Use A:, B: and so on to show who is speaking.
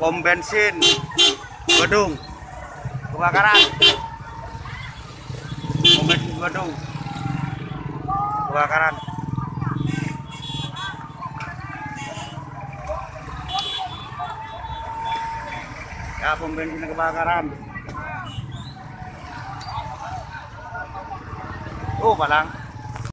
A: Pom bensin Badung kebakaran. Pom bensin Badung kebakaran. Ya, pom bensin kebakaran. Oh, palang.